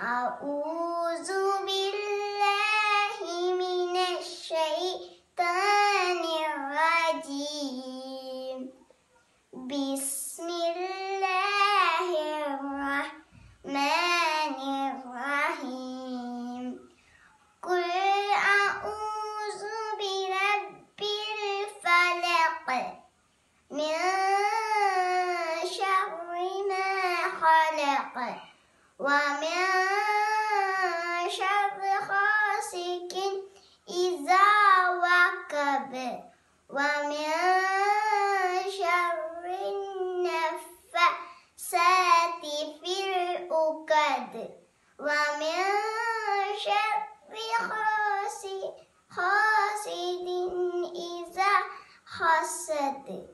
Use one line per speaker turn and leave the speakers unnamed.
أعوذ بالله من الشيطان الرجيم. بسم الله الرحمن الرحيم. قل برب الفلق من شر ما خلق ومن غاسق إذا وقب ومن شر النفاسات في العقد ومن شر حاسد إذا حسد